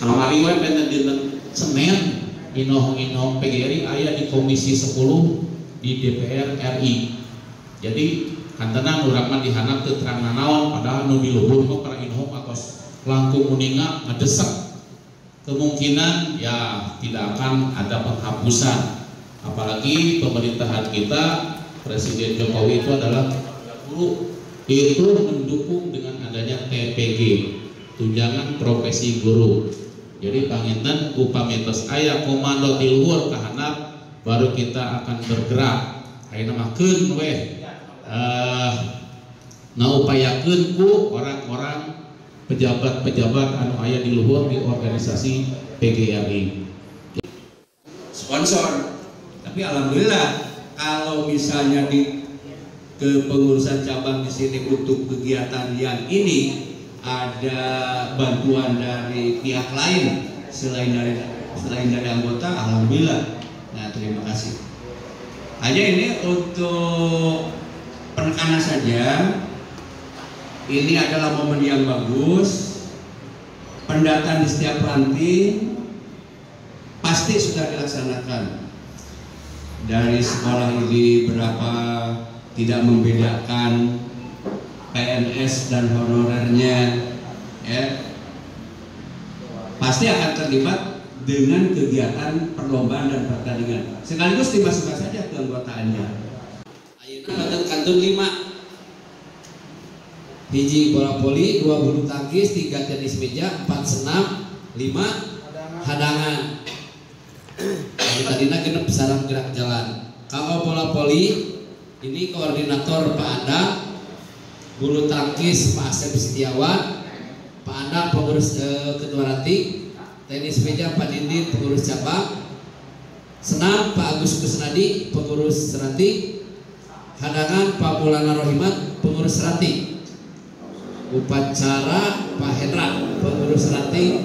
kamari we penten dinten Senin inoh-inoh PGRI aya di Komisi 10 di DPR RI jadi kantena nurang mah dihanap teu terang naon padahal nu di luhur mah para inoh atos langkung muninga ngadesak kemungkinan ya tidak akan ada penghapusan. Apalagi pemerintahan kita Presiden Jokowi itu adalah guru. Itu mendukung dengan adanya TPG tunjangan profesi guru jadi panginten upamitos ayah komando di luhur kahanap baru kita akan bergerak. Ayeuna mah keun weh. Uh, ngaupayakeun ku orang-orang pejabat-pejabat anu aya di luhur di organisasi PGRI. sponsor. Tapi alhamdulillah kalau misalnya di kepengurusan cabang di sini untuk kegiatan yang ini ada bantuan dari pihak lain selain dari selain dari anggota alhamdulillah. Nah terima kasih. Hanya ini untuk penekanan saja. Ini adalah momen yang bagus. Pendataan di setiap ranting pasti sudah dilaksanakan. Dari sekolah ini berapa tidak membedakan PNS dan honorernya ya pasti akan terlibat dengan kegiatan perlombaan dan pertandingan sekaligus dimasukkan saja keanggotaannya Ayeuna kantun 5 hiji bola voli, dua bulu tangkis, tiga tenis meja, empat senam, lima hadangan. Jadi tadinya genep sarang gerak jalan. Kalau bola voli ini koordinator Pak Anda, bulu tangkis Pak Asep Setiawan, Pak Anda pengurus eh, ketua ranting, tenis meja Pak Dindin pengurus cabang, senam Pak Agus Kusnadi pengurus ranting, hadangan Pak Maulana Rohimat pengurus ranting upacara Pak Hendra pengurus ranting